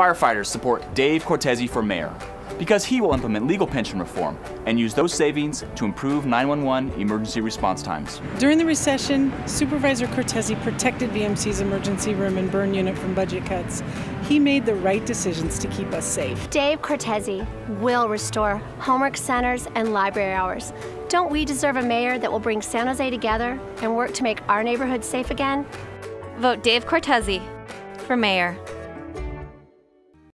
Firefighters support Dave Cortese for mayor because he will implement legal pension reform and use those savings to improve 911 emergency response times. During the recession, Supervisor Cortese protected VMC's emergency room and burn unit from budget cuts. He made the right decisions to keep us safe. Dave Cortese will restore homework centers and library hours. Don't we deserve a mayor that will bring San Jose together and work to make our neighborhood safe again? Vote Dave Cortese for mayor.